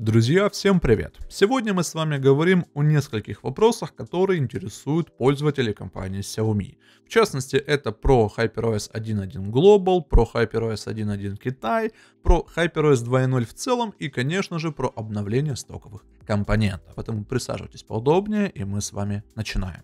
Друзья, всем привет! Сегодня мы с вами говорим о нескольких вопросах, которые интересуют пользователей компании Xiaomi. В частности, это про HyperOS 1.1 Global, про HyperOS 1.1 Китай, про HyperOS 2.0 в целом и, конечно же, про обновление стоковых компонентов. Поэтому присаживайтесь поудобнее и мы с вами начинаем.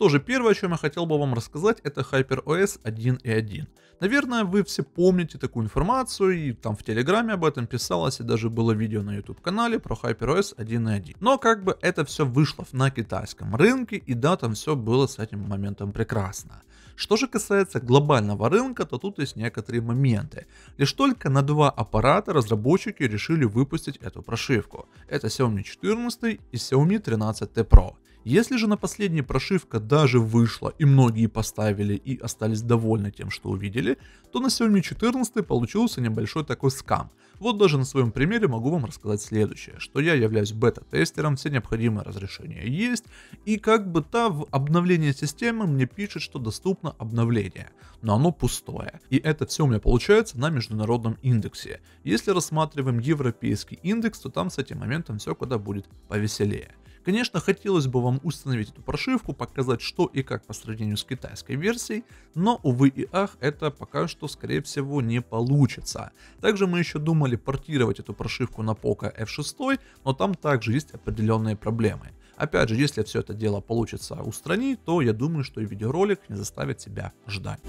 Что же, первое, о чем я хотел бы вам рассказать, это HyperOS 1.1. Наверное, вы все помните такую информацию, и там в Телеграме об этом писалось, и даже было видео на YouTube канале про HyperOS 1.1. Но как бы это все вышло на китайском рынке, и да, там все было с этим моментом прекрасно. Что же касается глобального рынка, то тут есть некоторые моменты. Лишь только на два аппарата разработчики решили выпустить эту прошивку. Это Xiaomi 14 и Xiaomi 13T Pro. Если же на последней прошивка даже вышла и многие поставили и остались довольны тем, что увидели, то на Xiaomi 14 получился небольшой такой скам. Вот даже на своем примере могу вам рассказать следующее, что я являюсь бета-тестером, все необходимые разрешения есть, и как бы та в обновлении системы мне пишет, что доступно обновление, но оно пустое. И это все у меня получается на международном индексе. Если рассматриваем европейский индекс, то там с этим моментом все куда будет повеселее. Конечно, хотелось бы вам установить эту прошивку, показать что и как по сравнению с китайской версией, но увы и ах, это пока что скорее всего не получится. Также мы еще думали портировать эту прошивку на Poco F6, но там также есть определенные проблемы. Опять же, если все это дело получится устранить, то я думаю, что и видеоролик не заставит себя ждать.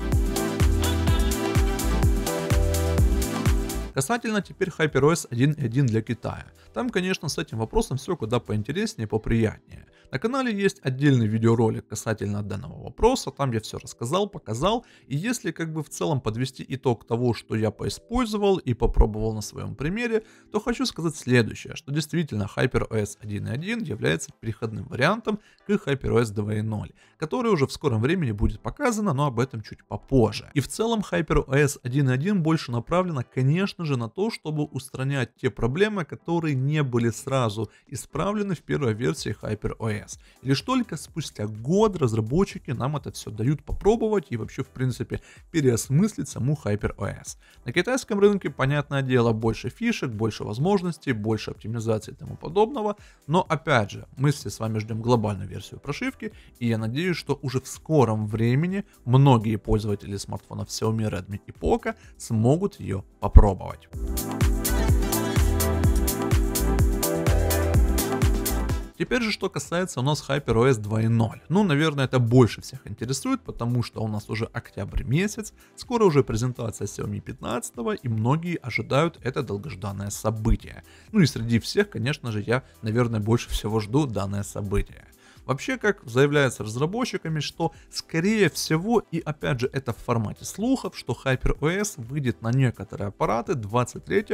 Касательно теперь HyperOS 1.1 для Китая. Там, конечно, с этим вопросом все куда поинтереснее поприятнее. На канале есть отдельный видеоролик касательно данного вопроса, там я все рассказал, показал, и если как бы в целом подвести итог того, что я поиспользовал и попробовал на своем примере, то хочу сказать следующее, что действительно HyperOS 1.1 является переходным вариантом к HyperOS 2.0, который уже в скором времени будет показано, но об этом чуть попозже. И в целом HyperOS 1.1 больше направлена, конечно же, на то, чтобы устранять те проблемы, которые не были сразу исправлены в первой версии HyperOS iOS. И лишь только спустя год разработчики нам это все дают попробовать и вообще в принципе переосмыслить саму HyperOS. На китайском рынке, понятное дело, больше фишек, больше возможностей, больше оптимизации и тому подобного, но опять же, мы все с вами ждем глобальную версию прошивки, и я надеюсь, что уже в скором времени многие пользователи смартфонов Xiaomi, Redmi и Poco смогут ее попробовать. Теперь же, что касается у нас HyperOS 2.0. Ну, наверное, это больше всех интересует, потому что у нас уже октябрь месяц, скоро уже презентация Xiaomi 15, и многие ожидают это долгожданное событие. Ну и среди всех, конечно же, я, наверное, больше всего жду данное событие. Вообще, как заявляется разработчиками, что скорее всего, и опять же это в формате слухов, что HyperOS выйдет на некоторые аппараты 23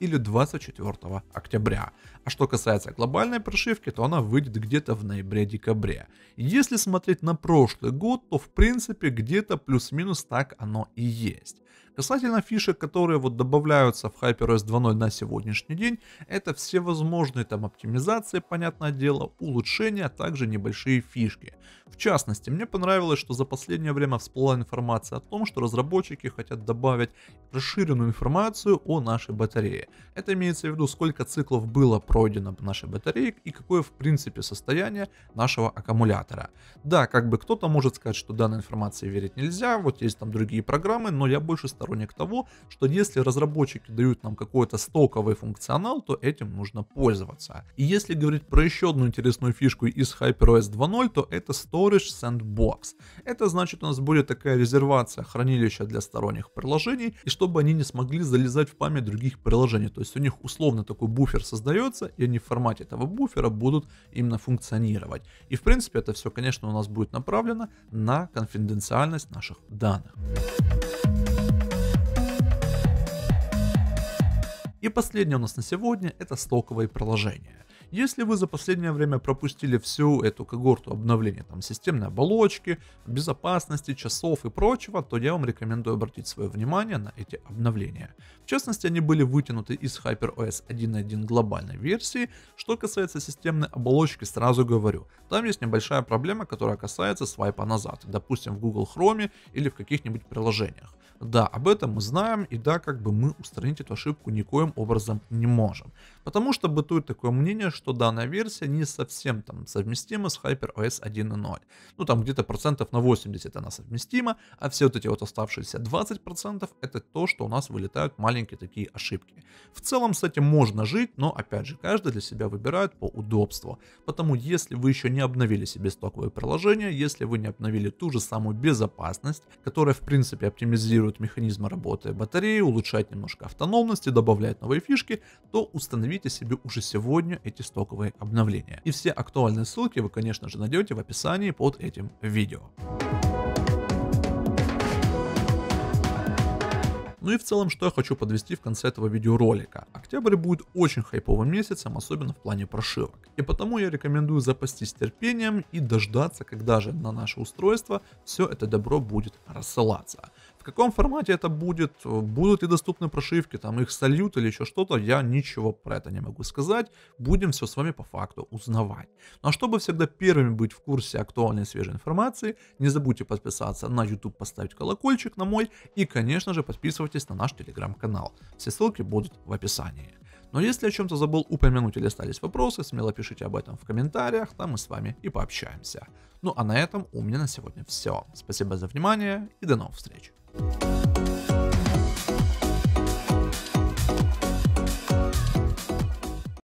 или 24 октября. А что касается глобальной прошивки, то она выйдет где-то в ноябре-декабре. Если смотреть на прошлый год, то в принципе где-то плюс-минус так оно и есть. Касательно фишек, которые вот добавляются в HyperOS 2.0 на сегодняшний день, это все возможные там оптимизации, понятное дело, улучшения, а также небольшие фишки. В частности, мне понравилось, что за последнее время всплыла информация о том, что разработчики хотят добавить расширенную информацию о нашей батарее. Это имеется в виду, сколько циклов было пройдено нашей батареей и какое в принципе состояние нашего аккумулятора. Да, как бы кто-то может сказать, что данной информации верить нельзя, вот есть там другие программы, но я больше сторонник того, что если разработчики дают нам какой-то стоковый функционал, то этим нужно пользоваться. И если говорить про еще одну интересную фишку из HyperOS 2.0, то это Storage Sandbox. Это значит у нас будет такая резервация хранилища для сторонних приложений, и чтобы они не смогли залезать в память других приложений. То есть у них условно такой буфер создается, и они в формате этого буфера будут именно функционировать. И в принципе это все, конечно, у нас будет направлено на конфиденциальность наших данных. И последнее у нас на сегодня это стоковые приложения. Если вы за последнее время пропустили всю эту когорту обновления там, системной оболочки, безопасности, часов и прочего, то я вам рекомендую обратить свое внимание на эти обновления. В частности, они были вытянуты из HyperOS 1.1 глобальной версии. Что касается системной оболочки, сразу говорю, там есть небольшая проблема, которая касается свайпа назад, допустим в Google Chrome или в каких-нибудь приложениях. Да, об этом мы знаем, и да, как бы мы устранить эту ошибку никоим образом не можем. Потому что бытует такое мнение, что данная версия не совсем там совместима с HyperOS 1.0. Ну там где-то процентов на 80 она совместима, а все вот эти вот оставшиеся 20% это то, что у нас вылетают маленькие такие ошибки. В целом с этим можно жить, но опять же каждый для себя выбирает по удобству. Потому если вы еще не обновили себе стоковое приложение, если вы не обновили ту же самую безопасность, которая в принципе оптимизирует механизмы работы батареи, улучшает немножко автономности, добавляет новые фишки, то установите себе уже сегодня эти стоковые обновления. И все актуальные ссылки вы, конечно же, найдете в описании под этим видео. Ну и в целом, что я хочу подвести в конце этого видеоролика. Октябрь будет очень хайповым месяцем, особенно в плане прошивок. И потому я рекомендую запастись терпением и дождаться, когда же на наше устройство все это добро будет рассылаться каком формате это будет, будут ли доступны прошивки, там их сольют или еще что-то, я ничего про это не могу сказать. Будем все с вами по факту узнавать. Ну а чтобы всегда первыми быть в курсе актуальной свежей информации, не забудьте подписаться на YouTube, поставить колокольчик на мой и, конечно же, подписывайтесь на наш телеграм-канал. Все ссылки будут в описании. Но если о чем-то забыл упомянуть или остались вопросы, смело пишите об этом в комментариях, там мы с вами и пообщаемся. Ну а на этом у меня на сегодня все. Спасибо за внимание и до новых встреч. Thank you